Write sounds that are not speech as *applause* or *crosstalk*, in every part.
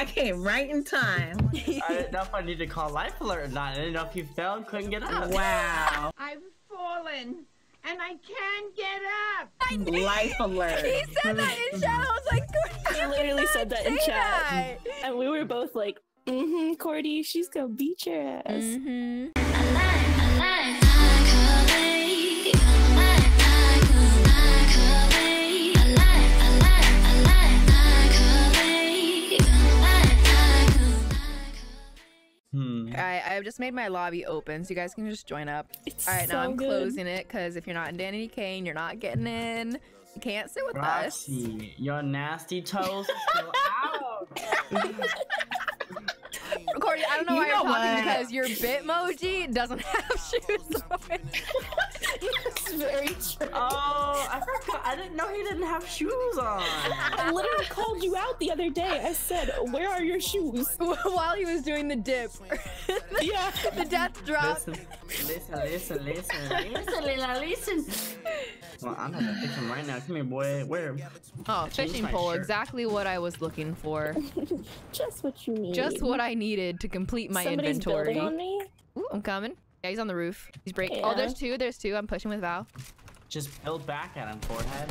I came right in time. *laughs* I didn't know if I needed to call life alert or not. I didn't know if you fell and couldn't get up. Wow. *laughs* I've fallen and I can't get up. I Life alert. He said that in chat. I was like, He literally said that in chat. that. And we were both like, mm-hmm, Cordi, she's gonna beat your ass. Mhm. Hmm. I've just made my lobby open, so you guys can just join up. It's Alright, now I'm good. closing it because if you're not in Danity Kane, you're not getting in. You can't sit with us. Roxy, your nasty toes are still *laughs* out. *laughs* Cordi, I don't know You why you're know talking what? because *laughs* your Bitmoji doesn't have *laughs* shoes on. It's very true. Oh, I forgot. I didn't know he didn't have shoes on. I literally called you out the other day. I said, where are your shoes? *laughs* While he was doing the dip. Yeah. the death drop. Listen, listen, listen, listen, listen, Lila, listen. Well, I'm gonna pick him right now. Come here, boy. Where? Oh, Change fishing pole. shirt. Exactly what I was looking for. *laughs* Just what you need. Just what I needed to complete my Somebody's inventory. building on me. Ooh, I'm coming. Yeah, he's on the roof. He's breaking. Oh, there's two. There's two. I'm pushing with Val. Just build back at him, forehead.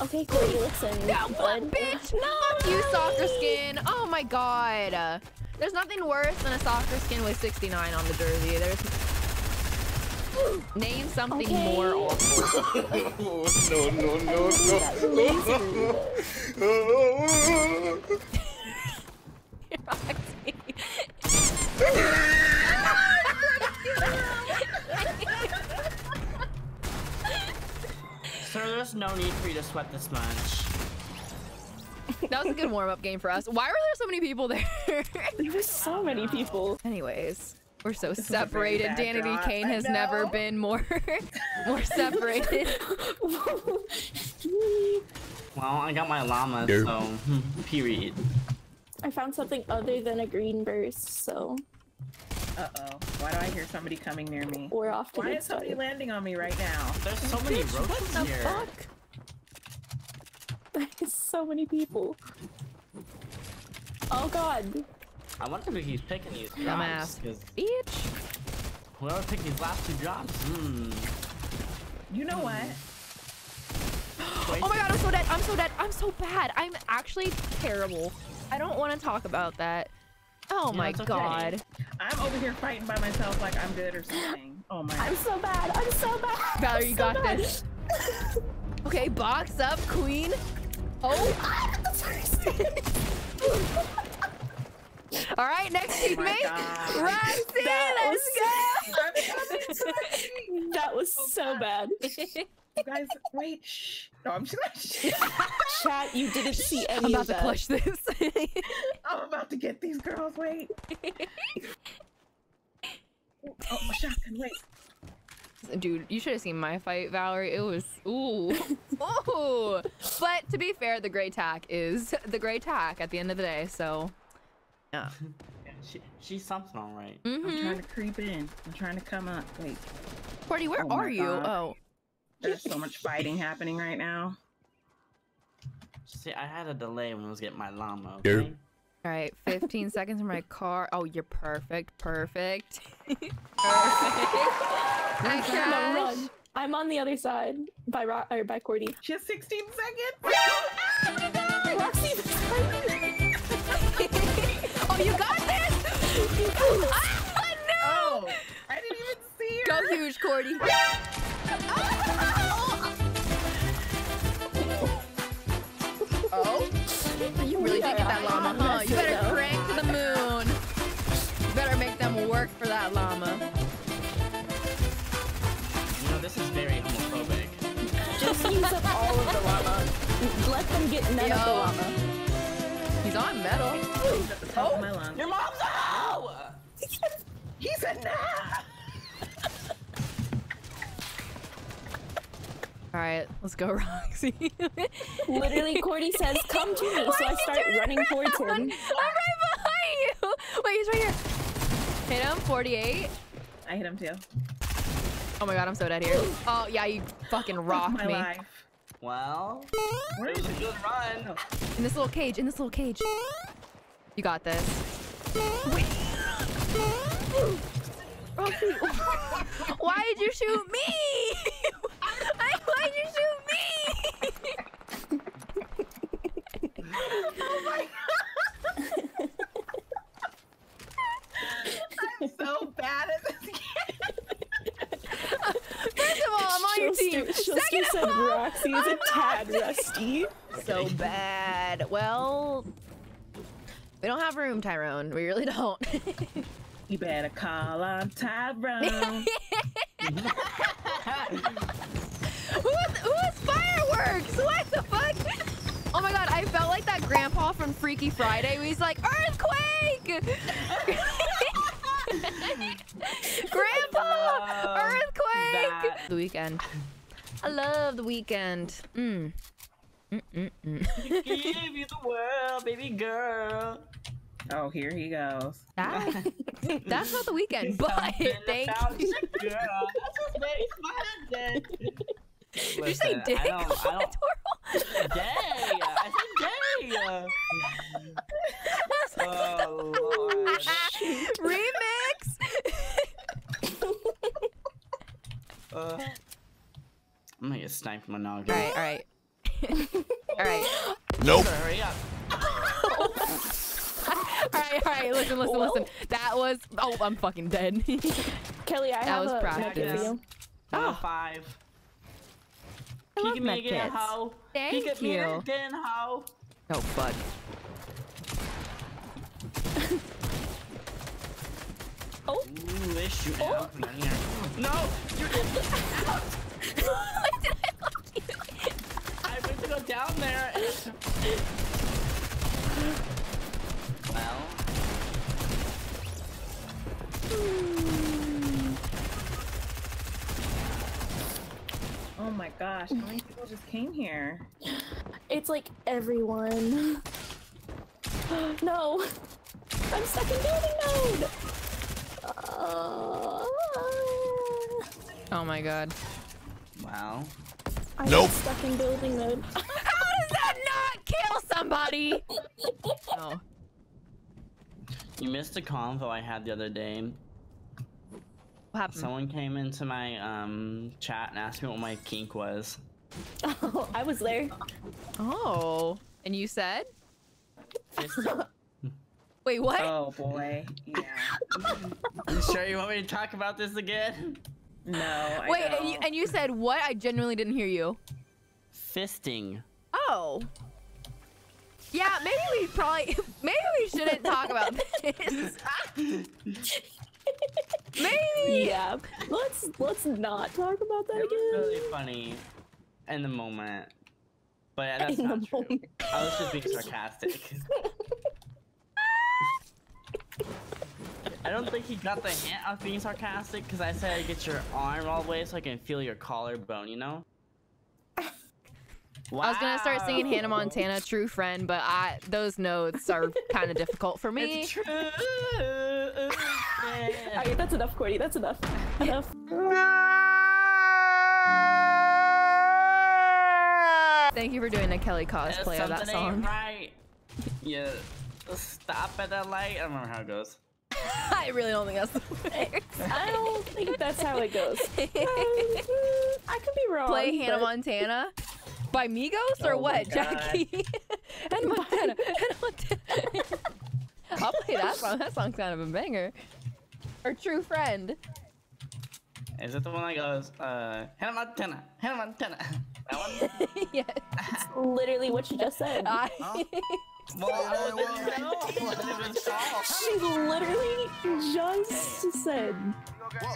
Okay, Cordi, listen. No, what, bud. bitch? Fuck you, soccer skin. Oh my god. Uh, there's nothing worse than a soccer skin with 69 on the jersey. There's. Name something Okay. more awful. no, no, no, no. Roxy. Sir, there's no need for you to sweat this much. that was a good warm-up game for us. Why were there so many people there? There were so many people. Anyways, we're so was separated. bad Danity Kane has never been more *laughs* more separated. *laughs* Well, I got my llama, Here. so hmm, period. I found something other than a green burst, so Uh oh. Why do I hear somebody coming near me? we're off to Why get is somebody started. landing on me right now? There's so many Bitch, what the here. fuck? *laughs* There's so many people. Oh god. I wonder who he's picking these drops. Dumbass. Because Bitch. whoever picked these last two drops, hmm. You know what? *gasps* Oh my god, I'm so dead. I'm so dead. I'm so bad. I'm actually terrible. I don't want to talk about that. Oh Yeah, my okay. god. I'm over here fighting by myself like I'm good or something. Oh my. God. I'm so bad. I'm so bad. *laughs* Valerie, you I'm got bad. this. *laughs* Okay, box up, queen. Oh. *laughs* All right, next Oh my teammate. God. Roxy, That let's go. *laughs* That was so oh, bad. You guys, wait. Shh. No, I'm just. Chat, you didn't see *laughs* any I'm about of to that. clutch this. *laughs* I'm about to get these girls. Wait. Oh, my shotgun. Wait. Dude, you should have seen my fight, Valerie. It was ooh, ooh. But to be fair, the gray tack is the gray tack at the end of the day. So, yeah. *laughs* Yeah, she, she's something all right. I'm Mm-hmm. trying to creep in. I'm trying to come up. Wait. Cordi, where Oh are you? God. Oh, There's so much fighting *laughs* happening right now. See, I had a delay when I was getting my llama. Here. Okay? all right. 15 *laughs* seconds in my car. Oh, you're perfect. Perfect. perfect. Hi, No, Crash. run. I'm on the other side by Ro- or by Cordi. She has 16 seconds. You got this. *laughs* ah, no. Oh, I didn't even see her. Go huge, Cordi. Oh. You really did get that llama, huh? You better crank to the moon. You better make them work for that llama. You know, this is very homophobic. just use up all of the llama. Let them get none of the Yo. llama. He's on metal. Oh, he's at the top of my lungs. Your mom's out! *laughs* He said nah. All right, let's go, *laughs* Roxy. Literally, Cordi says, "Come to me," so I start running towards him. I'm right behind you. Wait, he's right here. Hit him, 48. I hit him too. Oh my god, I'm so dead here. Oh yeah, you fucking *laughs* rocked my me. life. Well, Where it is was a good run. In this little cage, in this little cage. You got this. *laughs* *laughs* Why did you shoot me? Why did you shoot me? so bad at this game. First of all, I'm on your team. Shelster Second said all, Roxy is a tad rusty. so bad. Well, we don't have room, Tyrone. We really don't. *laughs* You better call on Tyrone. *laughs* who, was, who was fireworks? What the fuck? Oh my god, I felt like that grandpa from Freaky Friday where he's like, Earthquake! *laughs* grandpa! Earthquake! that. The Weeknd. I love the Weeknd. Mm. Mm-mm-mm. Give you the world, baby girl. oh, here he goes. That, *laughs* that's not the Weeknd, but thank you. you, girl. That's what made Spider Did you say dick? I don't, I don't, *laughs* Latorel? Gay! I said gay! *laughs* Oh, Lord. Remix! Uh, I'm gonna get sniped from. Alright, alright. *laughs* alright. Nope. Hurry up. *laughs* Alright, alright, listen, listen, listen. That was oh I'm fucking dead. *laughs* Kelly, I That have was a practice. method for you. Oh. Five. I love Peek at oh. me again, medkits. hoe. Peek Thank at me you. again, hoe. Oh fuck. Oh, Ooh, they shooting out from here. No! You I went to go down there. Well... Oh my gosh, how many people just came here? it's like everyone. *gasps* no, I'm stuck in building mode. Uh, Oh my god. Wow. I'm Nope. stuck in building mode. *laughs* How does that not kill somebody? Oh. You missed a convo I had the other day. What happened? Someone came into my um chat and asked me what my kink was. oh, *laughs* I was there. Oh. And you said? *laughs* Wait, what? Oh boy. Yeah. you sure you want me to talk about this again? No. I Wait, don't. and you, and you said what? I genuinely didn't hear you. Fisting. Oh. Yeah, maybe we probably *laughs* maybe we shouldn't talk about *laughs* this. *laughs* maybe. Yeah, let's let's not talk about that It was again. really funny in the moment. But that's In the not true. moment. I was just being sarcastic. Don't think he got the hint of being sarcastic because I said I get your arm all the way so I can feel your collarbone, you know? Wow. I was gonna start singing Hannah Montana, "True Friend," but I those notes are kind of difficult for me. It's true. Alright, that's enough, Cordi. That's enough. Enough. Thank you for doing a Kelly cosplay of that Something song. ain't right. Yeah. Stop at that light. I don't remember how it goes. *laughs* I really don't think that's the *laughs* lyrics. I don't think that's how it goes. Um, *laughs* I could be wrong. Play Hannah but- Montana by Migos or Oh what, Jackie? Hannah Montana. Hannah Montana. I'll play that song. That song's kind of a banger. Or True Friend. Is it the one that goes, uh, Hannah Montana, Hannah Montana? That one? yes. Literally what you just said. I, Well, I didn't know what it was called. She literally just said.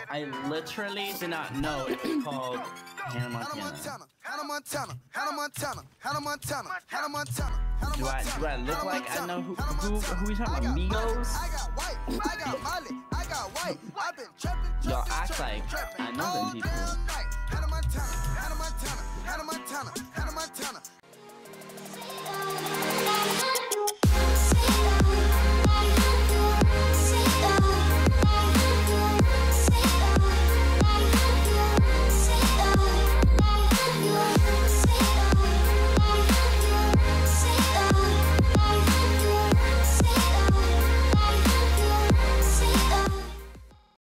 I literally did not know it was called Hannah Montana. Hannah Montana, Hannah Montana, Hannah Montana, Hannah Montana, Hannah Montana. Do I, do I look like I know who, Hannah who, who you talking about? Migos? I got white, I got *laughs* Molly, I got white. I've been trapping, Y'all trapping, act trapping, like trapping I know them all people. damn night. Hannah Montana,